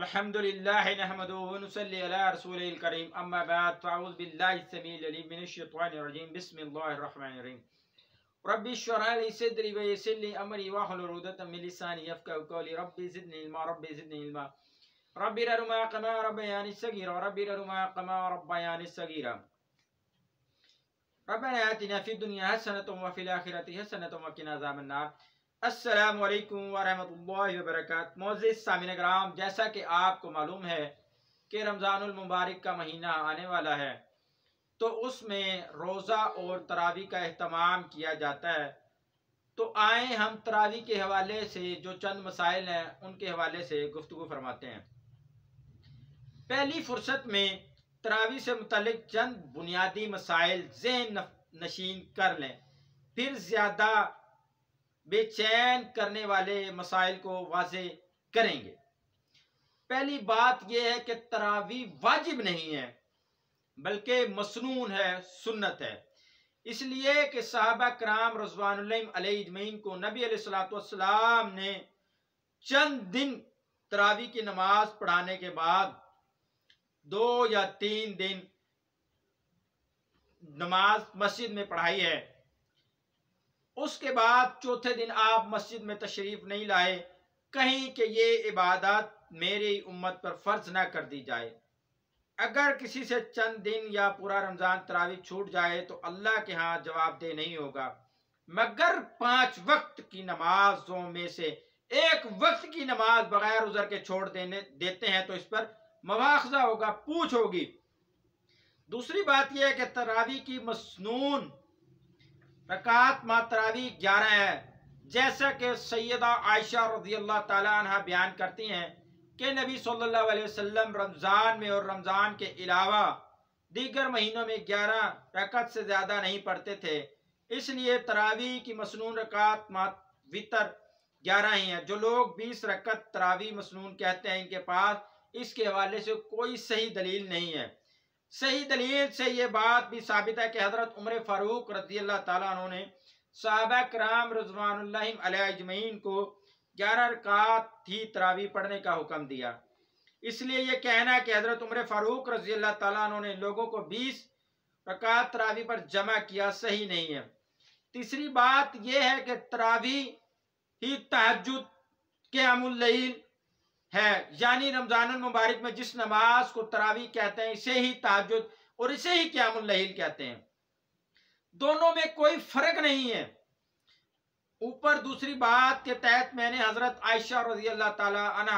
الحمد لله نحمده ونصلي على رسوله الكريم أما بعد فأعوذ بالله السميع العليم من الشيطان الرجيم بسم الله الرحمن الرحيم ربي اشرح لي صدري ويسر لي أمري واحلل عقدة من لساني يفقهوا قولي ربي زدني علما ربي زدني علما. ربي ارحمهما كما ربياني صغيرا ربي ارحمهما كما ربياني صغيرا ربنا آتنا في الدنيا حسنة وفي الآخرة حسنة وقنا عذاب النار. السلام علیکم ورحمۃ اللہ وبرکاتہ۔ معزز سامعین کرام جیسا کہ آپ کو معلوم ہے کہ رمضان المبارک کا مہینہ آنے والا ہے، تو اس میں روزہ اور تراوی کا اہتمام کیا جاتا ہے۔ تو آئیں ہم تراوی کے حوالے سے جو چند مسائل ہیں، ان کے حوالے سے گفتگو فرماتے ہیں۔ پہلی فرصت میں تراوی سے متعلق چند بنیادی مسائل ذہن نشین کر لیں۔ پھر زیادہ بے چین کرنے والے مسائل کو واضح کریں گے۔ پہلی بات یہ ہے کہ تراوی واجب نہیں ہے، بلکہ مسنون ہے، سنت ہے۔ اس لیے کہ صحابہ کرام رضوان اللہ علیہ اجمعین کو نبی علیہ السلاۃ والسلام نے چند دن تراوی کی نماز پڑھانے کے بعد دو یا تین دن نماز مسجد میں پڑھائی ہے۔ اس کے بعد چوتھے دن آپ مسجد میں تشریف نہیں لائے، کہیں کہ یہ عبادت میری امت پر فرض نہ کر دی جائے۔ اگر کسی سے چند دن یا پورا رمضان تراوی چھوٹ جائے تو اللہ کے ہاں جواب دہ نہیں ہوگا۔ مگر پانچ وقت کی نمازوں میں سے ایک وقت کی نماز بغیر ازر کے چھوڑ دینے، دیتے ہیں تو اس پر مواخذہ ہوگا، پوچھ ہوگی۔ دوسری بات یہ ہے کہ تراوی کی مسنون رکعت ماتراوی گیارہ ہے۔ جیسا کہ سیدہ عائشہ رضی اللہ تعالیٰ عنہ بیان کرتی ہیں کہ نبی صلی اللہ علیہ وسلم رمضان میں اور رمضان کے علاوہ دیگر مہینوں میں گیارہ رکعت سے زیادہ نہیں پڑھتے تھے۔ اس لیے تراوی کی مسنون رکعت وطر گیارہ ہی ہیں۔ جو لوگ بیس رکعت تراوی مسنون کہتے ہیں ان کے پاس اس کے حوالے سے کوئی صحیح دلیل نہیں ہے۔ صحیح دلیل سے یہ بات بھی ثابت ہے کہ حضرت عمر فاروق رضی اللہ تعالیٰ عنہ نے صحابہ کرام رضوان اللہ علیہ اجمعین کو گیارہ رکعت تھی تراوی پڑھنے کا حکم دیا۔ اس لیے یہ کہنا کہ حضرت عمر فاروق رضی اللہ تعالیٰ عنہ نے لوگوں کو بیس رکعت تراوی پر جمع کیا صحیح نہیں ہے۔ تیسری بات یہ ہے کہ تراوی ہی تحجد قیام اللیل ہے۔ یعنی رمضان المبارک میں جس نماز کو تراوی کہتے ہیں، اسے ہی تاجد اور اسے ہی قیام اللیل کہتے ہیں۔ دونوں میں کوئی فرق نہیں ہے۔ اوپر دوسری بات کے تحت میں نے حضرت عائشہ رضی اللہ تعالی عنہ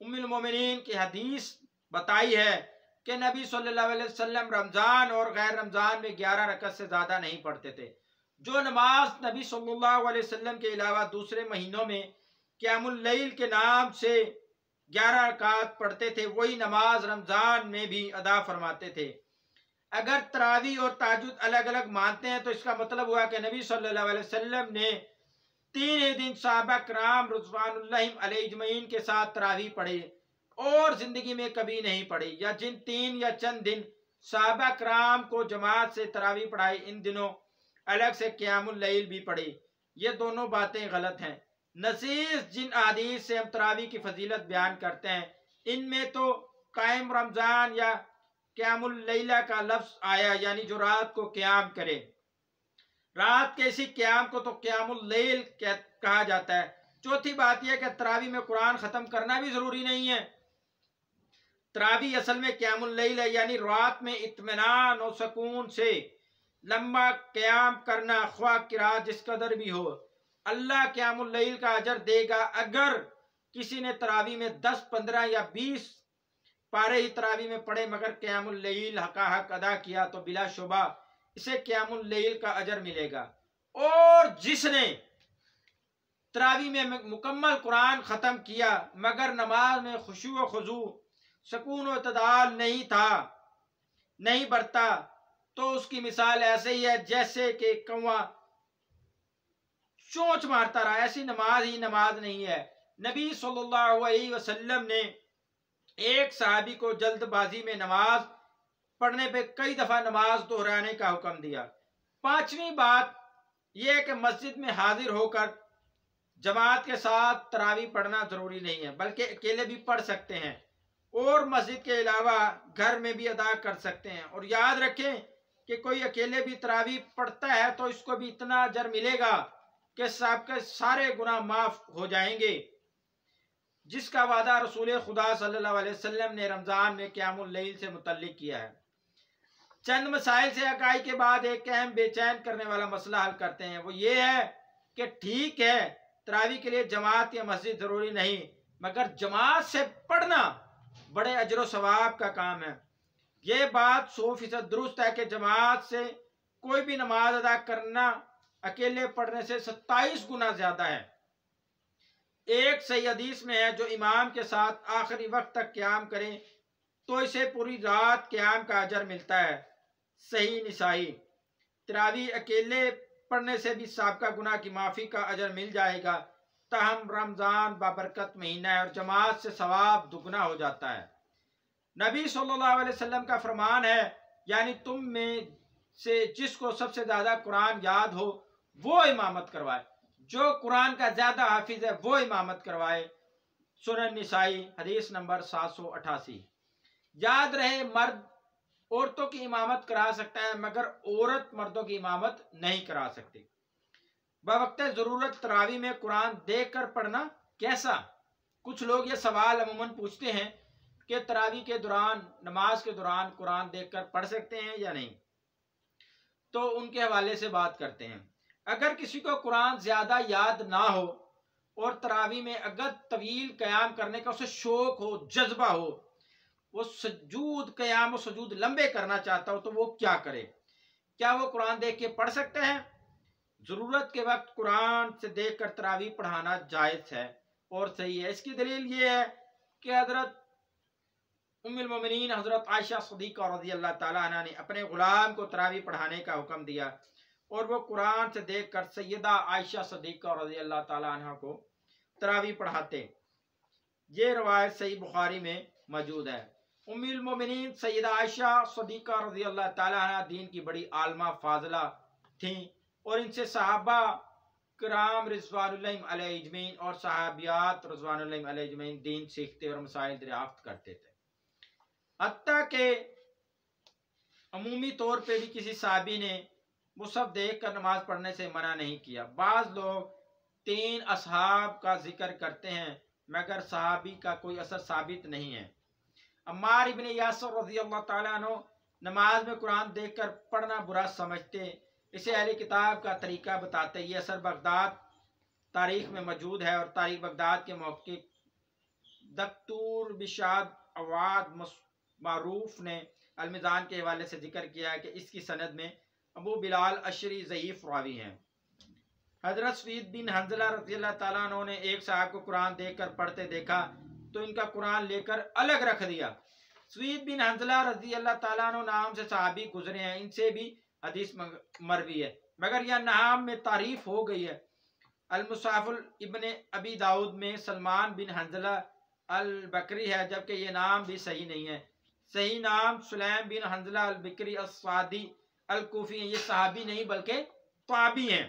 ام المومنین کی حدیث بتائی ہے کہ نبی صلی اللہ علیہ وسلم رمضان اور غیر رمضان میں گیارہ رکعت سے زیادہ نہیں پڑھتے تھے۔ جو نماز نبی صلی اللہ علیہ وسلم کے علاوہ دوسرے مہینوں میں قیام اللیل کے نام سے گیارہ رکعت پڑھتے تھے، وہی نماز رمضان میں بھی ادا فرماتے تھے۔ اگر تراوی اور تاجد الگ الگ مانتے ہیں، تو اس کا مطلب ہوا کہ نبی صلی اللہ علیہ وسلم نے تین دن صحابہ کرام رضوان اللہ علیہ اجمعین کے ساتھ تراوی پڑھے اور زندگی میں کبھی نہیں پڑھی یا جن تین یا چند دن صحابہ کرام کو جماعت سے تراوی پڑھائی، ان دنوں الگ سے قیام اللیل بھی پڑھی یہ دونوں باتیں غلط ہیں۔ نصیص جن حدیث سے ہم تراوی کی فضیلت بیان کرتے ہیں، ان میں تو قائم رمضان یا قیام اللیلہ کا لفظ آیا یعنی جو رات کو قیام کرے۔ رات کے اسی قیام کو تو قیام اللیل کہا جاتا ہے۔ چوتھی بات یہ کہ تراوی میں قرآن ختم کرنا بھی ضروری نہیں ہے۔ تراوی اصل میں قیام اللیل ہے یعنی رات میں اطمینان و سکون سے لمبا قیام کرنا خواہ کرا جس قدر بھی ہو۔ اللہ قیام اللیل کا اجر دے گا اگر کسی نے تراوی میں دس، پندرہ یا بیس پارے ہی تراوی میں پڑھے مگر قیام اللیل حقا حق ادا کیا تو بلا شبہ اسے قیام اللیل کا اجر ملے گا۔ اور جس نے تراوی میں مکمل قرآن ختم کیا مگر نماز میں خوشو و خضو سکون و اعتدال نہیں تھا، نہیں برتا تو اس کی مثال ایسے ہی ہے جیسے کہ کنواں چونچ مارتا رہا ایسی نماز ہی نماز نہیں ہے۔ نبی صلی اللہ علیہ وسلم نے ایک صحابی کو جلد بازی میں نماز پڑھنے پہ کئی دفعہ نماز دہرانے کا حکم دیا۔ پانچویں بات یہ کہ مسجد میں حاضر ہو کر جماعت کے ساتھ تراوی پڑھنا ضروری نہیں ہے، بلکہ اکیلے بھی پڑھ سکتے ہیں۔ اور مسجد کے علاوہ گھر میں بھی ادا کر سکتے ہیں۔ اور یاد رکھیں کہ کوئی اکیلے بھی تراوی پڑھتا ہے تو اس کو بھی اتنا اجر ملے گا۔ کہ سب کے سارے گناہ معاف ہو جائیں گے۔ جس کا وعدہ رسول خدا صلی اللہ علیہ وسلم نے رمضان میں قیام اللیل سے متعلق کیا ہے۔ چند مسائل سے اکائی کے بعد ایک اہم بے چین کرنے والا مسئلہ حل کرتے ہیں۔ وہ یہ ہے کہ ٹھیک ہے تراوی کے لیے جماعت یا مسجد ضروری نہیں، مگر جماعت سے پڑھنا بڑے اجر و ثواب کا کام ہے۔ یہ بات سو فیصد درست ہے کہ جماعت سے کوئی بھی نماز ادا کرنا اکیلے پڑھنے سے ستائیس گنا زیادہ ہے ایک صحیح حدیث میں ہے، جو امام کے ساتھ آخری وقت تک قیام کرے تو اسے پوری رات قیام کا اجر ملتا ہے۔ صحیح نسائی۔ تراوی اکیلے پڑھنے سے بھی سابقہ گناہ کی معافی کا اجر مل جائے گا۔ تاہم، رمضان بابرکت مہینہ ہے اور جماعت سے ثواب دگنا ہو جاتا ہے۔ نبی صلی اللہ علیہ وسلم کا فرمان ہے یعنی تم میں سے جس کو سب سے زیادہ قرآن یاد ہو وہ امامت کروائے۔ جو قرآن کا زیادہ حافظ ہے وہ امامت کروائے۔ سنن نسائی، حدیث نمبر سات سو اٹھاسی۔ یاد رہے، مرد عورتوں کی امامت کرا سکتا ہے، مگر عورت مردوں کی امامت نہیں کرا سکتی۔ بوقت ضرورت تراوی میں قرآن دیکھ کر پڑھنا کیسا؟ کچھ لوگ یہ سوال عموماً پوچھتے ہیں کہ تراوی کے دوران، نماز کے دوران قرآن دیکھ کر پڑھ سکتے ہیں یا نہیں؟ تو ان کے حوالے سے بات کرتے ہیں۔ اگر کسی کو قرآن زیادہ یاد نہ ہو اور تراوی میں اگر طویل قیام کرنے کا اسے شوق ہو، جذبہ ہو، وہ سجود قیام و سجود لمبے کرنا چاہتا ہو تو وہ کیا کرے؟ کیا وہ قرآن دیکھ کے پڑھ سکتے ہیں؟ ضرورت کے وقت قرآن سے دیکھ کر تراوی پڑھانا جائز ہے اور صحیح ہے۔ اس کی دلیل یہ ہے کہ حضرت ام المومنین حضرت عائشہ صدیقہ رضی اللہ تعالیٰ عنہ نے اپنے غلام کو تراوی پڑھانے کا حکم دیا۔ اور وہ قرآن سے دیکھ کر سیدہ عائشہ صدیقہ رضی اللہ تعالیٰ عنہ کو تراوی پڑھاتے یہ روایت صحیح بخاری میں موجود ہے۔ ام المومنین سیدہ عائشہ صدیقہ رضی اللہ تعالیٰ عنہ دین کی بڑی عالمہ فاضلہ تھیں اور ان سے صحابہ کرام رضوان اللہ علیہ اجمین اور صحابیات رضوان اللہ علیہ اجمین دین سیکھتے اور مسائل دریافت کرتے تھے۔ حتیٰ کہ عمومی طور پہ بھی کسی صحابی نے مصحف دیکھ کر نماز پڑھنے سے منع نہیں کیا۔ بعض لوگ تین اصحاب کا ذکر کرتے ہیں، مگر صحابی کا کوئی اثر ثابت نہیں ہے۔ عمار ابن یاسر رضی اللہ تعالیٰ عنہ نماز میں قرآن دیکھ کر پڑھنا برا سمجھتے، اسے اہلی کتاب کا طریقہ بتاتے۔ یہ اثر بغداد تاریخ میں موجود ہے اور تاریخ بغداد کے موقع دکتور بشاد اواد معروف نے المیزان کے حوالے سے ذکر کیا ہے کہ اس کی سند میں ابو بلال اشری ضعیف راوی ہیں۔ حضرت سوید بن حنزلہ رضی اللہ تعالیٰ عنہ نے ایک صاحب کو قرآن دیکھ کر پڑھتے دیکھا تو ان کا قرآن لے کر الگ رکھ دیا۔ سوید بن حنزلہ رضی اللہ تعالیٰ عنہ نام سے صحابی گزرے ہیں، ان سے بھی حدیث مروی ہے۔ مگر یہ نام میں تعریف ہو گئی ہے۔ المصاف ابن ابی داود میں سلمان بن حنزلہ البکری ہے، جبکہ یہ نام بھی صحیح نہیں ہے۔ صحیح نام سلیم بن حنزلہ البکری السوادی الکوفی ہیں، یہ صحابی نہیں بلکہ طابی ہیں۔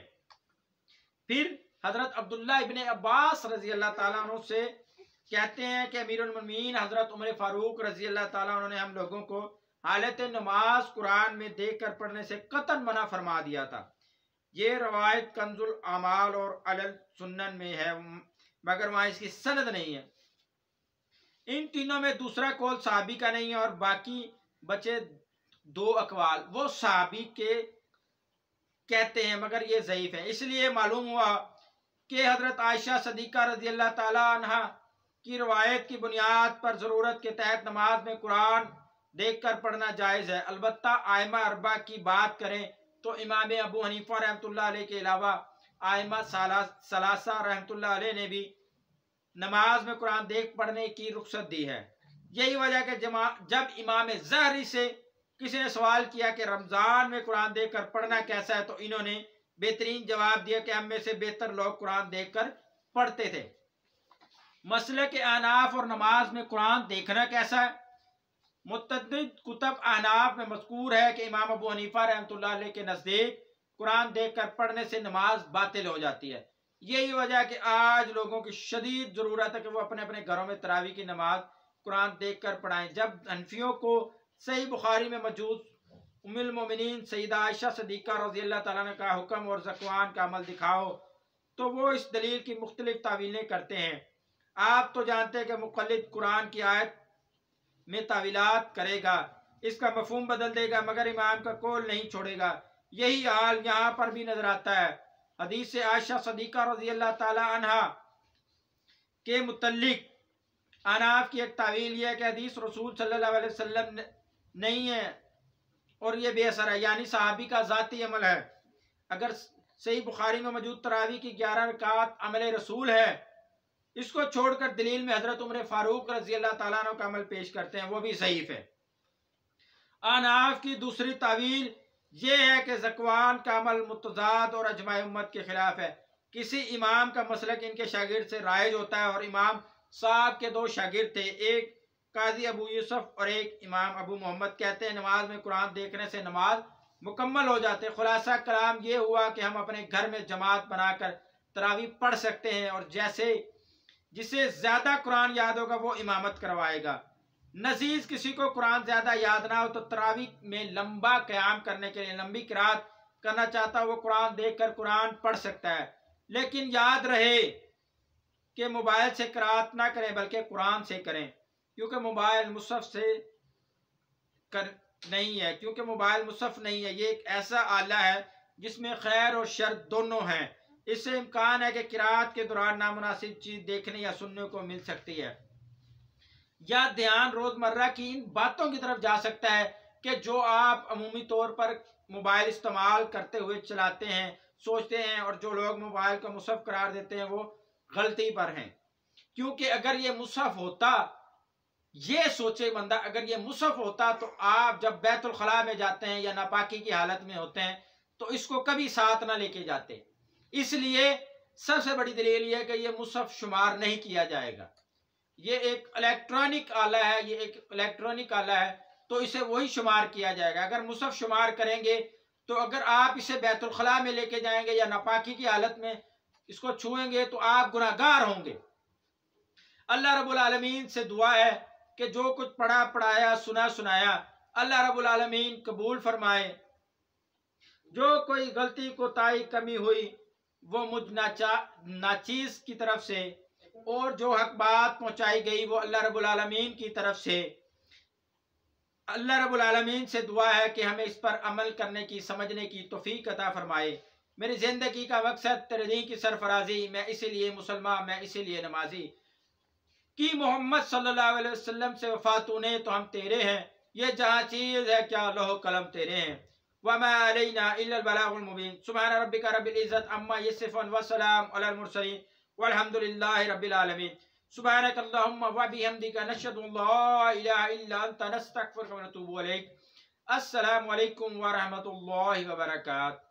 پھر حضرت عبداللہ ابن عباس رضی اللہ تعالیٰ عنہ سے کہتے ہیں کہ امیر المین حضرت عمر فاروق رضی اللہ تعالیٰ عنہ نے ہم لوگوں کو حالت نماز قرآن میں دیکھ کر پڑھنے سے قطن منع فرما دیا تھا۔ یہ روایت کنز العمال اور علل سنن میں ہے، مگر وہاں اس کی سند نہیں ہے۔ ان تینوں میں دوسرا کول صحابی کا نہیں ہے اور باقی بچے دو اقوال، وہ صحابی کے کہتے ہیں مگر یہ ضعیف ہے اس لیے معلوم ہوا کہ حضرت عائشہ صدیقہ رضی اللہ تعالی عنہ کی روایت کی بنیاد پر ضرورت کے تحت نماز میں قرآن دیکھ کر پڑھنا جائز ہے۔ البتہ آئمہ اربا کی بات کریں تو امام ابو حنیفہ رحمۃ اللہ علیہ کے علاوہ آئمہ سلاسہ رحمۃ اللہ علیہ نے بھی نماز میں قرآن دیکھ پڑھنے کی رخصت دی ہے۔ یہی وجہ کہ جب امام زہری سے کسی نے سوال کیا کہ رمضان میں قرآن دیکھ کر پڑھنا کیسا ہے تو انہوں نے بہترین جواب دیا کہ ہم میں سے بہتر لوگ قرآن دیکھ کر پڑھتے تھے۔ مسئلہ کے آناف اور نماز میں قرآن دیکھنا کیسا ہے؟ متعدد کتب آناف میں مذکور ہے کہ امام ابو حنیفہ رحمۃ اللہ علیہ کے نزدیک قرآن دیکھ کر پڑھنے سے نماز باطل ہو جاتی ہے۔ یہی وجہ ہے کہ آج لوگوں کی شدید ضرورت ہے کہ وہ اپنے اپنے گھروں میں تراوی کی نماز قرآن دیکھ کر پڑھائیں۔ جب انفیوں کو صحیح بخاری میں موجود ام المومنین سیدہ عائشہ صدیقہ رضی اللہ تعالیٰ نے کہا حکم اور زکوان کا عمل دکھاؤ، تو وہ اس دلیل کی مختلف تعویلیں کرتے ہیں۔ آپ تو جانتے ہیں کہ مقلد قرآن کی آیت میں تعویلات کرے گا، اس کا مفہوم بدل دے گا، مگر امام کا کول نہیں چھوڑے گا۔ یہی حال یہاں پر بھی نظر آتا ہے۔ حدیث عائشہ صدیقہ رضی اللہ تعالی عنہ کے متعلق اناف کی ایک تعویل یہ ہے کہ حدیث رسول صلی اللہ علیہ وسلم نہیں ہے۔ اور یہ بے اثر ہے۔ یعنی صحابی کا ذاتی عمل ہے۔ اگر صحیح بخاری میں موجود تراوی کی گیارہ رکعت عمل رسول ہے، اس کو چھوڑ کر دلیل میں حضرت عمر فاروق رضی اللہ تعالیٰ عنہ کا عمل پیش کرتے ہیں، وہ بھی صحیف ہے۔ آناف کی دوسری تعویل یہ ہے کہ زکوان کا عمل متضاد اور اجماع امت کے خلاف ہے۔ کسی امام کا مسلک ان کے شاگرد سے رائج ہوتا ہے اور امام صاحب کے دو شاگرد تھے، ایک قاضی ابو یوسف اور ایک امام ابو محمد کہتے ہیں، نماز میں قرآن دیکھنے سے نماز مکمل ہو جاتے خلاصہ کلام یہ ہوا کہ ہم اپنے گھر میں جماعت بنا کر تراوی پڑھ سکتے ہیں اور جیسے جسے زیادہ قرآن یاد ہوگا وہ امامت کروائے گا۔ نزیز کسی کو قرآن زیادہ یاد نہ ہو تو تراوی میں لمبا قیام کرنے کے لیے، لمبی قرآن کرنا چاہتا وہ قرآن دیکھ کر قرآن پڑھ سکتا ہے۔ لیکن یاد رہے کہ موبائل سے قرآن نہ کریں، بلکہ قرآن سے کریں۔ کیونکہ موبائل مصحف سے کر نہیں ہے، کیونکہ موبائل مصحف نہیں ہے، یہ ایک ایسا آلہ ہے جس میں خیر اور شر دونوں ہیں۔ اس سے امکان ہے کہ قرآن کے دوران نامناسب چیز دیکھنے یا سننے کو مل سکتی ہے۔ یا دھیان روزمرہ کی ان باتوں کی طرف جا سکتا ہے کہ جو آپ عمومی طور پر موبائل استعمال کرتے ہوئے چلاتے ہیں، سوچتے ہیں اور جو لوگ موبائل کا مصحف قرار دیتے ہیں وہ غلطی پر ہیں۔ کیونکہ اگر یہ مصحف ہوتا یہ سوچے بندہ اگر یہ مصحف ہوتا تو آپ جب بیت الخلاء میں جاتے ہیں یا ناپاکی کی حالت میں ہوتے ہیں تو اس کو کبھی ساتھ نہ لے کے جاتے۔ اس لیے سب سے بڑی دلیل یہ ہے کہ یہ مصحف شمار نہیں کیا جائے گا۔ یہ ایک الیکٹرانک آلہ ہے، یہ ایک الیکٹرانک آلہ ہے، تو اسے وہی شمار کیا جائے گا۔ اگر مصحف شمار کریں گے تو اگر آپ اسے بیت الخلاء میں لے کے جائیں گے یا ناپاکی کی حالت میں اس کو چھوئیں گے تو آپ گناہ گار ہوں گے۔ اللہ رب العالمین سے دعا ہے کہ جو کچھ پڑھا، پڑھایا، سنا، سنایا، اللہ رب العالمین قبول فرمائے۔ جو کوئی غلطی کو تائی کمی ہوئی، وہ مجھ ناچیز کی طرف سے اور جو حق بات پہنچائی گئی، وہ اللہ رب العالمین کی طرف سے۔ اللہ رب العالمین سے دعا ہے کہ ہمیں اس پر عمل کرنے کی، سمجھنے کی توفیق عطا فرمائے۔ میری زندگی کا مقصد تردین کی سرفرازی، میں اسی لیے مسلمان میں اسی لیے نمازی۔ کی محمد صلی اللہ علیہ وسلم سے وفات وفاتونے تو ہم تیرے ہیں۔ یہ جہاں چیز ہے، کیا لوہ قلم تیرے ہیں۔ وما علینا الا البلاغ المبین۔ سبحان ربک رب العزت اما یسفن وسلام علی المرسلین۔ والحمد للہ رب العالمین۔ سبحانک اللہم و بحمدک نشہد اللہ الہ الا انت، نستغفرک و نتوب علیک۔ السلام علیکم ورحمت اللہ وبرکاتہ